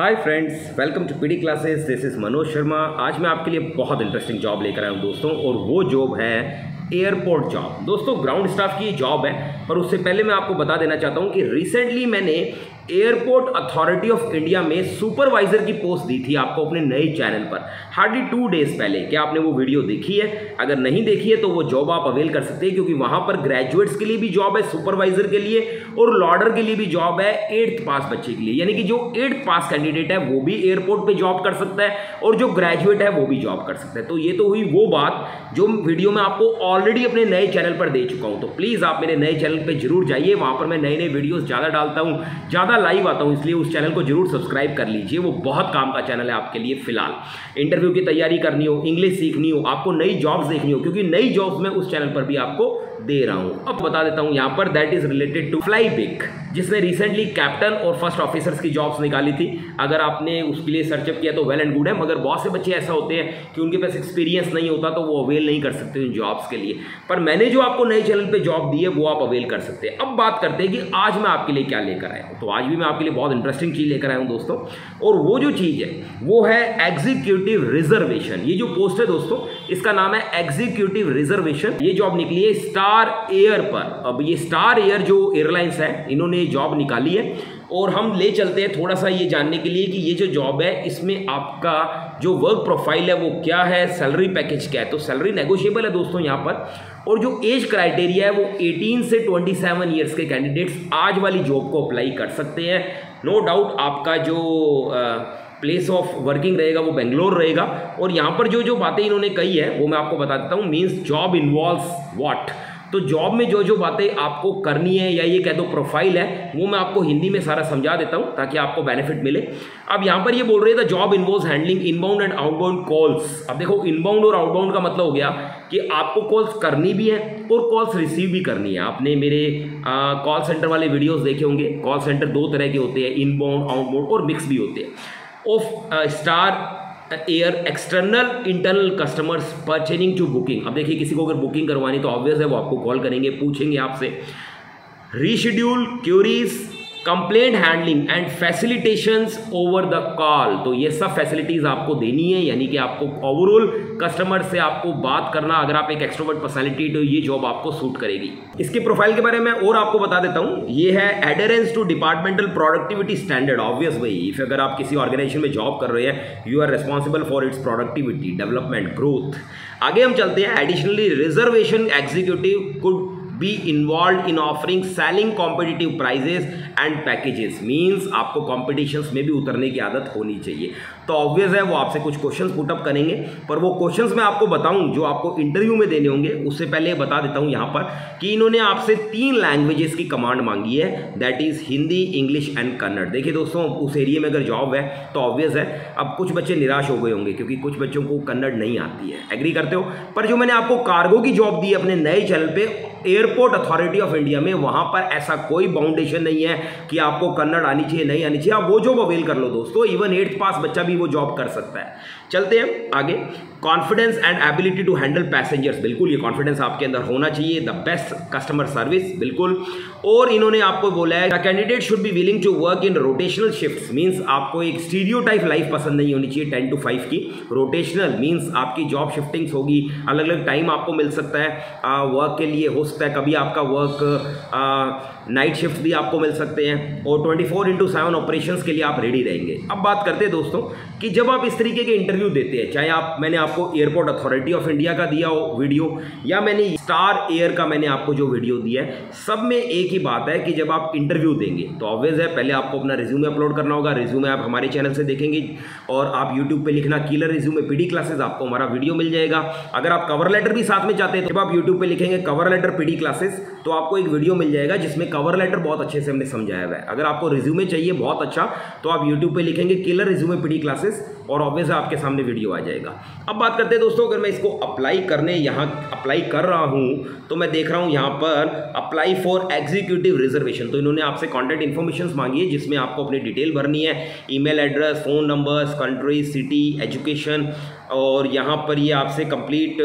Hi friends welcome to PD classes this is Manoj Sharma आज मैं आपके लिए बहुत इंटरेस्टिंग जॉब लेकर आया हूँ दोस्तों, और वो जॉब है एयरपोर्ट जॉब दोस्तों ग्राउंड स्टाफ की जॉब है। पर उससे पहले मैं आपको बता देना चाहता हूँ कि रिसेंटली मैंने एयरपोर्ट अथॉरिटी ऑफ़ इंडिया में सुपरवाइजर की पोस्ट दी थी आपको अपने नए चैनल पर। हार्डली टू डेज़ पहले क्या आपने वो वीडियो देखी है। अगर नहीं देखी है तो वो जॉब आप अवेल कर सकते हैं क्योंकि वहाँ पर ग्रेजुएट्स के लिए भी जॉब है सुपरवाइजर के लिए और लॉर्डर के लिए भी जॉब है एट्थ पास बच्चे के लिए। यानी कि जो एट्थ पास कैंडिडेट है, वो भी एयरपोर्ट पर जॉब कर सकता है और जो ग्रेजुएट है, वो भी जॉब कर सकता है। तो ये तो हुई वो बात जो वीडियो में आपको ऑलरेडी अपने नए चैनल पर दे चुका हूँ। तो प्लीज़ आप मेरे नए चैनल पर ज़रूर जाइए। वहाँ पर मैं नए नए वीडियोज़ ज़्यादा डालता हूँ, ज़्यादा लाइव आता हूँ, इसलिए उस चैनल को ज़रूर सब्सक्राइब कर लीजिए। वो बहुत काम का चैनल है आपके लिए फ़िलहाल। इंटरव्यू की तैयारी करनी हो, इंग्लिश सीखनी हो, आपको नई जॉब्स देखनी हो, क्योंकि नई जॉब्स मैं उस चैनल पर भी आपको दे रहा हूँ। अब बता देता हूँ यहाँ पर that is related to FlyBig जिसने रिसेंटली कैप्टन और फ़र्स्ट ऑफिसर्स की जॉब्स निकाली थी। अगर आपने उसके लिए सर्चअप किया तो वेल एंड गुड है, मगर बहुत से बच्चे ऐसा होते हैं कि उनके पास एक्सपीरियंस नहीं होता तो वो अवेल नहीं कर सकते उन जॉब्स के लिए। पर मैंने जो आपको नए चैनल पर जॉब दी है, वो आप अवेल कर सकते हैं। अब बात करते हैं कि आज मैं आपके लिए क्या लेकर आया हूँ। तो आज भी मैं आपके लिए बहुत इंटरेस्टिंग चीज़ लेकर आया हूँ दोस्तों। और वो जो चीज़ है, वो है एग्जीक्यूटिव रिजर्वेशन ये जो पोस्ट है दोस्तों, इसका नाम है एग्जीक्यूटिव रिजर्वेशन ये जॉब निकली है स्टार एयर पर। अब ये स्टार एयर जो एयरलाइंस है, इन्होंने जॉब निकाली है और हम ले चलते हैं थोड़ा सा ये जानने के लिए कि ये जो जॉब है, इसमें आपका जो वर्क प्रोफ़ाइल है वो क्या है सैलरी पैकेज क्या है? तो सैलरी नेगोशिएबल है दोस्तों यहाँ पर। और जो एज क्राइटेरिया है वो 18 से 27 ईयर्स के कैंडिडेट्स आज वाली जॉब को अप्लाई कर सकते हैं। नो no डाउट आपका जो प्लेस ऑफ़ वर्किंग रहेगा वो बेंगलोर रहेगा। और यहाँ पर जो जो बातें इन्होंने कही है, वो मैं आपको बता देता हूँ। मीन्स जॉब इन्वॉल्व वॉट तो जॉब में जो जो बातें आपको करनी है या ये कह दो प्रोफ़ाइल है, वो मैं आपको हिंदी में सारा समझा देता हूँ ताकि आपको बेनिफिट मिले। अब यहाँ पर ये बोल रहे थे job involve handling inbound and outbound calls अब देखो इनबाउंड और आउटबाउंड का मतलब हो गया कि आपको कॉल्स करनी भी है और कॉल्स रिसीव भी करनी है। आपने मेरे कॉल सेंटर वाले वीडियोज़ देखे होंगे। कॉल सेंटर दो तरह के होते हैं इनबाउंड आउटबाउंड और मिक्स भी होते हैं। Of Star Air external internal customers pertaining to booking अब देखिए, किसी को अगर बुकिंग करवानी तो ऑब्वियस है, वो आपको कॉल करेंगे, पूछेंगे आपसे। Reschedule queries complaint handling and facilitations over the call तो ये सब फैसिलिटीज़ आपको देनी है, यानी कि आपको ओवरऑल कस्टमर से आपको बात करना, अगर आप एक एक्सट्रोवर्ट पर्सनैलिटी तो ये जॉब आपको सूट करेगी। इसके प्रोफ़ाइल के बारे में और आपको बता देता हूँ। ये है adherence to departmental productivity standard obvious वही इफ़ अगर आप किसी ऑर्गेनाइजेशन में जॉब कर रहे हैं you are responsible for its productivity development growth आगे हम चलते हैं। Additionally reservation executive could be involve in offering selling competitive prices and packages means आपको कॉम्पिटिशन्स में भी उतरने की आदत होनी चाहिए। तो ऑब्वियस है, वो आपसे कुछ क्वेश्चन पुटअप करेंगे, पर वो क्वेश्चंस मैं आपको बताऊँ, जो आपको इंटरव्यू में देने होंगे, उससे पहले बता देता हूँ यहाँ पर कि इन्होंने आपसे तीन लैंग्वेजेस की कमांड मांगी है that is Hindi English and Kannada देखिए दोस्तों, उस एरिया में अगर जॉब है तो ऑब्वियस है, अब कुछ बच्चे निराश हो गए होंगे, क्योंकि कुछ बच्चों को कन्नड़ नहीं आती है। एग्री करते हो? पर जो मैंने आपको कार्गो की जॉब दी अपने नए चैनल पर एयरपोर्ट अथॉरिटी ऑफ़ इंडिया में वहाँ पर ऐसा कोई बाउंडेशन नहीं है कि आपको कन्नड़ आनी चाहिए, नहीं आनी चाहिए। आप वो जॉब अवेल कर लो दोस्तों। इवन एट्थ पास बच्चा भी वो जॉब कर सकता है। चलते हैं आगे। Confidence and ability to handle passengers बिल्कुल, ये कॉन्फिडेंस आपके अंदर होना चाहिए द बेस्ट कस्टमर सर्विस बिल्कुल। और इन्होंने आपको बोला है candidate should be willing to work in rotational shift means आपको एक स्टीरियो टाइप लाइफ पसंद नहीं होनी चाहिए टेन टू फाइव की। रोटेशनल मीन्स आपकी जॉब शिफ्टिंग्स होगी अलग अलग टाइम आपको मिल सकता है वर्क के लिए हो सकता है, कभी आपका वर्क नाइट शिफ्ट भी आपको मिल सकते हैं और 24 फोर इंटू सेवन ऑपरेशन के लिए आप रेडी रहेंगे। अब बात करते हैं दोस्तों कि जब आप इस तरीके के इंटरव्यू देते हैं, चाहे आप, मैंने आपको एयरपोर्ट अथॉरिटी ऑफ़ इंडिया का दिया हो वीडियो या मैंने स्टार एयर का मैंने आपको जो वीडियो दिया है, सब में एक ही बात है कि जब आप इंटरव्यू देंगे तो ऑब्वियस है, पहले आपको अपना रिज्यूमे अपलोड करना होगा। रिज्यूमे आप हमारे चैनल से देखेंगे और आप यूट्यूब पर लिखना कीलर रिज्यूमे पीडी क्लासेस आपको हमारा वीडियो मिल जाएगा। अगर आप कवर लेटर भी साथ में चाहते हैं तो जब आप यूट्यूब पर लिखेंगे कवर लेटर पीडी क्लासेस तो आपको एक वीडियो मिल जाएगा जिसमें कवर लेटर बहुत अच्छे से हमने समझाया हुआ है। अगर आपको रिज्यूमे चाहिए बहुत अच्छा तो आप यूट्यूब पे लिखेंगे किलर रिज्यूमे पीडी क्लासेस और ऑब्वियस आपके सामने वीडियो आ जाएगा। अब बात करते हैं दोस्तों, अगर मैं इसको अप्लाई करने यहाँ अप्लाई कर रहा हूँ तो मैं देख रहा हूँ यहाँ पर अप्लाई फॉर एग्जीक्यूटिव रिजर्वेशन तो इन्होंने आपसे कॉन्टैक्ट इन्फॉर्मेशन मांगी है, जिसमें आपको अपनी डिटेल भरनी है email address phone numbers country city education और यहाँ पर ये आपसे कंप्लीट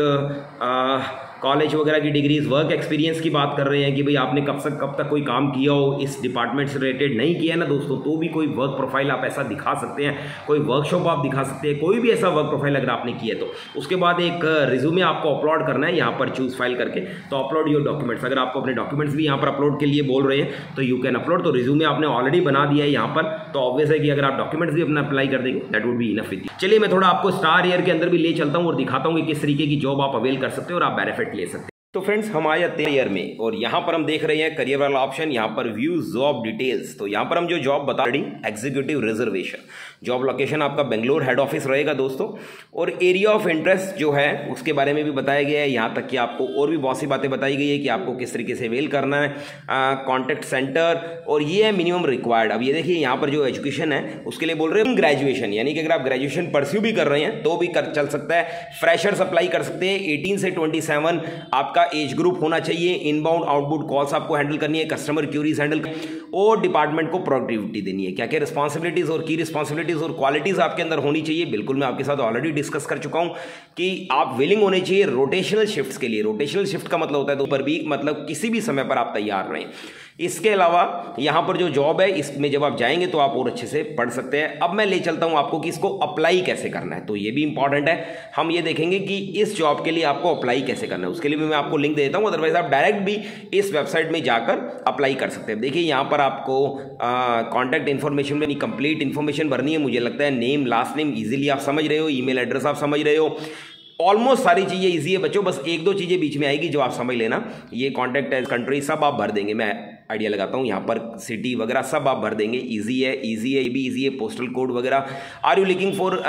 कॉलेज वगैरह की डिग्रीज वर्क एक्सपीरियंस की बात कर रहे हैं कि भाई आपने कब तक कब तक कोई काम किया हो, इस डिपार्टमेंट से रिलेटेड नहीं किया ना दोस्तों तो भी कोई वर्क प्रोफ़ाइल आप ऐसा दिखा सकते हैं, कोई वर्कशॉप आप दिखा सकते हैं, कोई भी ऐसा वर्क प्रोफ़ाइल अगर आपने किया तो। उसके बाद एक रिज्यूमे आपको अपलोड करना है, यहाँ पर चूज़ फ़ाइल करके तो अपलोड योर डॉक्यूमेंट्स अगर आपको अपने डॉक्यूमेंट्स भी यहाँ पर अपलोड के लिए बोल रहे हैं तो यू कैन अपलोड तो रिज्यूमे आपने ऑलरेडी बना दिया है यहाँ पर तो ऑब्वियस है कि अगर आप डॉक्यूमेंट्स भी अपना अप्लाई कर देंगे that would be enough with चलिए, मैं थोड़ा आपको स्टार ईयर के अंदर भी ले चलता हूँ और दिखाता हूँ कि किस तरीके की जॉब आप अवेल कर सकते हो और आप बेनिफिट ले सकते तो फ्रेंड्स हम आए जाते ईयर में और यहाँ पर हम देख रहे हैं करियर वाला ऑप्शन यहाँ पर व्यू जॉब डिटेल्स तो यहाँ पर हम जो जॉब बता रही एग्जीक्यूटिव रिजर्वेशन जॉब लोकेशन आपका बेंगलोर हेड ऑफ़िस रहेगा दोस्तों। और एरिया ऑफ़ इंटरेस्ट जो है, उसके बारे में भी बताया गया है। यहाँ तक कि आपको और भी बहुत सी बातें बताई गई है कि आपको किस तरीके से वेल करना है कॉन्टेक्ट सेंटर और ये है मिनिमम रिक्वायर्ड अब ये देखिए, यहाँ पर जो एजुकेशन है, उसके लिए बोल रहे हैं ग्रेजुएशन यानी कि अगर आप ग्रेजुएशन परस्यू भी कर रहे हैं तो भी कर, चल सकता है। फ्रेशर अप्लाई कर सकते हैं। एटीन से ट्वेंटी आपका एज ग्रुप होना चाहिए इनबाउंड आउटबाउंड कॉल्स आपको हैंडल करनी है कस्टमर क्यूरीज हैंडल और डिपार्टमेंट को प्रोडक्टिविटी देनी है। क्या क्या रिस्पॉन्सिबिलिटीज और की रिस्पॉन्सिबिलिटीज और क्वालिटीज आपके अंदर होनी चाहिए? बिल्कुल मैं आपके साथ ऑलरेडी डिस्कस कर चुका हूँ कि आप विलिंग होने चाहिए रोटेशनल शिफ्ट के लिए। रोटेशनल शिफ्ट का मतलब होता है दोपहर भी मतलब किसी भी समय पर आप तैयार रहें। इसके अलावा यहाँ पर जो जॉब है, इसमें जब आप जाएँगे तो आप और अच्छे से पढ़ सकते हैं। अब मैं ले चलता हूँ आपको कि इसको अप्लाई कैसे करना है। तो ये भी इंपॉर्टेंट है। हम ये देखेंगे कि इस जॉब के लिए आपको अप्लाई कैसे करना है। उसके लिए भी मैं आपको लिंक दे देता हूँ। अदरवाइज़ आप डायरेक्ट भी इस वेबसाइट में जाकर अप्लाई कर सकते हैं। देखिए, यहाँ पर आपको कॉन्टैक्ट इन्फॉर्मेशन में कंप्लीट इन्फॉर्मेशन भरनी है। मुझे लगता है नेम लास्ट नेम ईजिली आप समझ रहे हो। ईमेल एड्रेस आप समझ रहे हो। ऑलमोस्ट सारी चीज़ें ईजी है बच्चों। बस एक दो चीज़ें बीच में आएगी जो आप समझ लेना। ये कॉन्टैक्ट कंट्री सब आप भर देंगे। मैं आइडिया लगाता हूँ। यहाँ पर सिटी वगैरह सब आप भर देंगे। इजी है इजी है, ये भी इजी है। पोस्टल कोड वगैरह। Are you looking for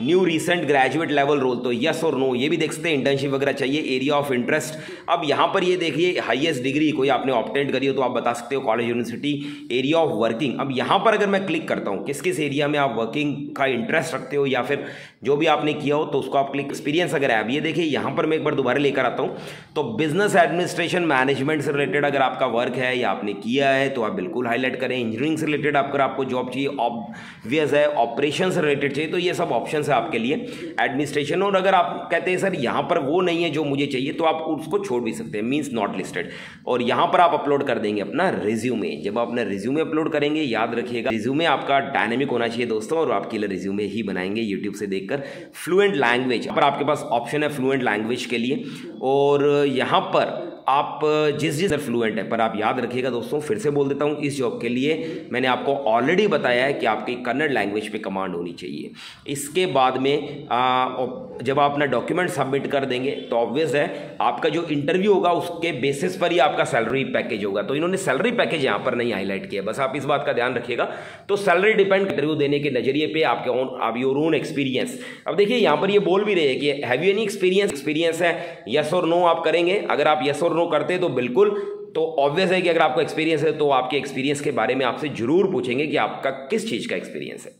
new recent graduate level role तो यस और नो ये भी देख सकते हैं। इंटर्नशिप वगैरह चाहिए एरिया ऑफ़ इंटरेस्ट अब यहाँ पर ये देखिए हाईएस्ट डिग्री कोई आपने ऑप्टेंट करी हो तो आप बता सकते हो। College university area of working अब यहाँ पर अगर मैं क्लिक करता हूँ किस किस एरिया में आप वर्किंग का इंटरेस्ट रखते हो या फिर जो भी आपने किया हो तो उसको आप क्लिक एक्सपीरियंस अगर है अब ये देखिए, यहाँ पर मैं एक बार दोबारा लेकर आता हूँ। तो बिज़नेस एडमिनिस्ट्रेशन मैनेजमेंट से रिलेटेड अगर आपका वर्क है या आपने किया है तो आप बिल्कुल हाईलाइट करें। इंजीनियरिंग से रिलेटेड अगर आपको जॉब चाहिए ऑब्वियस है ऑपरेशन से रिलेटेड चाहिए तो ये सब ऑप्शन है आपके लिए। एडमिनिस्ट्रेशन और अगर आप कहते हैं, सर, यहाँ पर वो नहीं है जो मुझे चाहिए तो आप उसको छोड़ भी सकते हैं मीन्स नॉट लिस्टेड और यहाँ पर आप अपलोड कर देंगे अपना रिज्यूमे जब आप अपना रिज्यूमे अपलोड करेंगे, याद रखिएगा रिज्यूमे आपका डायनेमिक होना चाहिए दोस्तों, और आपके लिए रिज्यूमे ही बनाएँगे यूट्यूब से देखकर। फ्लुएंट लैंग्वेज पर आपके पास ऑप्शन है फ्लुएंट लैंग्वेज के लिए। और यहाँ पर आप जिस जिस फ्लुएंट है पर आप याद रखिएगा दोस्तों फिर से बोल देता हूँ इस जॉब के लिए मैंने आपको ऑलरेडी बताया है कि आपकी कन्नड़ लैंग्वेज पे कमांड होनी चाहिए। इसके बाद में आ, जब आप अपना डॉक्यूमेंट सबमिट कर देंगे तो ऑब्वियस है आपका जो इंटरव्यू होगा उसके बेसिस पर ही आपका सैलरी पैकेज होगा। तो इन्होंने सैलरी पैकेज यहाँ पर नहीं हाईलाइट किया। बस आप इस बात का ध्यान रखिएगा। तो सैलरी डिपेंड इंटरव्यू देने के नज़रिए पे आपके ओन आप योर ओन एक्सपीरियंस अब देखिए यहाँ पर ये बोल भी रहे हैं कि have you any experience experience है यस और नो आप करेंगे। अगर आप यस और नो करते तो बिल्कुल तो ऑब्वियस है कि अगर आपको एक्सपीरियंस है तो आपके एक्सपीरियंस के बारे में आपसे ज़रूर पूछेंगे कि आपका किस चीज़ का एक्सपीरियंस है।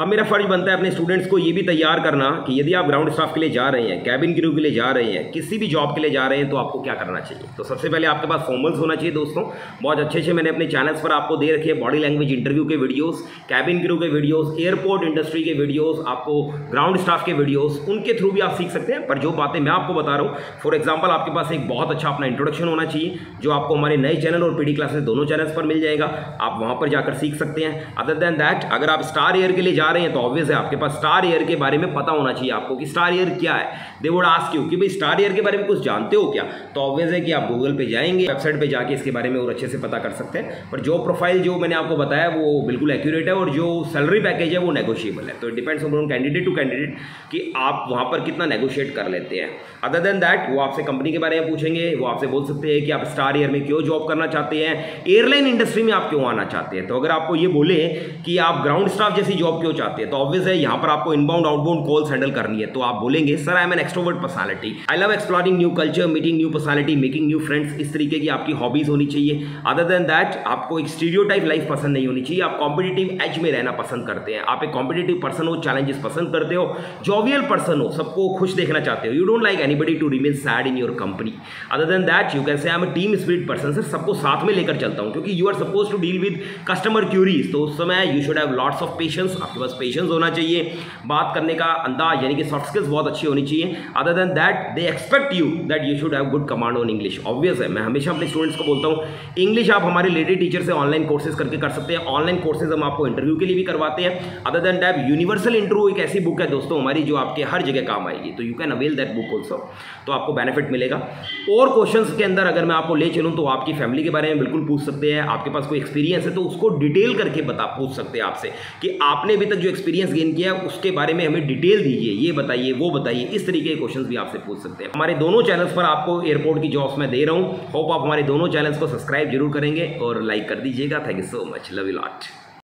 अब मेरा फ़र्ज़ बनता है अपने स्टूडेंट्स को ये भी तैयार करना कि यदि आप ग्राउंड स्टाफ के लिए जा रहे हैं कैबिन क्रू के लिए जा रहे हैं, किसी भी जॉब के लिए जा रहे हैं तो आपको क्या करना चाहिए? तो सबसे पहले आपके पास फॉर्मल्स होना चाहिए दोस्तों। बहुत अच्छे से मैंने अपने चैनल्स पर आपको दे रखे बॉडी लैंग्वेज इंटरव्यू के वीडियोज़ कैबिन क्रू के वीडियोज़ एयरपोर्ट इंडस्ट्री के वीडियोज़ आपको ग्राउंड स्टाफ के वीडियोज़ उनके थ्रू भी आप सीख सकते हैं। पर जो बातें मैं आपको बता रहा हूँ फॉर एग्ज़ाम्पल आपके पास एक बहुत अच्छा अपना इंट्रोडक्शन होना चाहिए, जो आपको हमारे नए चैनल और पीडी क्लासेस दोनों चैनल्स पर मिल जाएगा। आप वहाँ पर जाकर सीख सकते हैं। अदर देन दैट अगर आप स्टार ईयर के लिए जा रहे हैं तो ऑब्वियस है आपके पास स्टार ईयर के बारे में पता होना चाहिए आपको कि स्टार ईयर क्या है। दे वुड आस्क यू कि भाई स्टार ईयर के बारे में कुछ जानते हो क्या? तो ऑब्वियस है कि आप गूगल पे जाएँगे वेबसाइट पे जाके इसके बारे में और अच्छे से पता कर सकते हैं। पर जो प्रोफ़ाइल जो मैंने आपको बताया, वो बिल्कुल एक्यूरेट है और जो सैलरी पैकेज है, वो नेगोशिएबल है। तो it depends on candidate to candidate कि आप वहाँ पर कितना नेगोशिएट कर लेते हैं। अदर देन दैट वो आपसे कंपनी के बारे में पूछेंगे, वो आपसे बोल सकते हैं कि आप स्टार ईयर में क्यों जॉब करना चाहते हैं। एयरलाइन इंडस्ट्री में आप क्यों आना चाहते हैं? तो अगर आपको ये बोले कि आप ग्राउंड स्टाफ जैसी जॉब क्यों चाहते हैं। तो ऑब्वियस है, यहाँ पर आपको इनबाउंड आउटबाउंड कॉल्स हैंडल करनी है। तो आप बोलेंगे, sir I am an extrovert personality I love exploring new culture meeting new personality making new friends इस तरीके की आपकी हॉबीज होनी चाहिए। अदर देन दैट आपको एक स्टीरियो टाइप लाइफ पसंद नहीं होनी चाहिए। आप कॉम्पिटेटिव एज में रहना पसंद करते हैं। आप एक कॉम्पिटेटिव पर्सन हो चैलेंजेस पसंद करते हो जॉवियल पर्सन हो, सबको खुश देखना चाहते हो। You don't like anybody to remain sad in your company other than that you can say I am team spirit person sir, सबको साथ में लेकर चलता हूँ, क्योंकि you are suppose to deal with customer queries तो उस समय you should have lots of patience आपके पास पेशेंस होना चाहिए। बात करने का अंदाज, यानी कि सॉफ्ट स्किल्स बहुत अच्छी होनी चाहिए। Other than that they expect you that you should have good command on English obvious है। मैं हमेशा अपने स्टूडेंट्स को बोलता हूँ इंग्लिश आप हमारे लेडी टीचर से ऑनलाइन कोर्सेज करके कर सकते हैं। ऑनलाइन कोर्सेज हम आपको इंटरव्यू के लिए भी करवाते हैं। Other than that universal interview एक ऐसी बुक है दोस्तों हमारी जो आपके हर जगह काम आएगी। तो you can avail that book also तो आपको बेनिफिट मिलेगा। और क्वेश्चन के अंदर अगर मैं आपको ले चलूँ तो आपकी फैमिली के बारे में बिल्कुल पूछ सकते हैं। आपके पास कोई एक्सपीरियंस है तो उसको डिटेल करके बता, पूछ सकते हैं आपसे कि आपने अभी तक जो एक्सपीरियंस गेन किया, उसके बारे में हमें डिटेल दीजिए, ये बताइए, वो बताइए, इस तरीके के क्वेश्चन भी आपसे पूछ सकते हैं। हमारे दोनों चैनल्स पर आपको एयरपोर्ट की जॉब्स मैं दे रहा हूँ। होप आप हमारे दोनों चैनल्स को सब्सक्राइब ज़रूर करेंगे और लाइक कर दीजिएगा। Thank you so much love you lot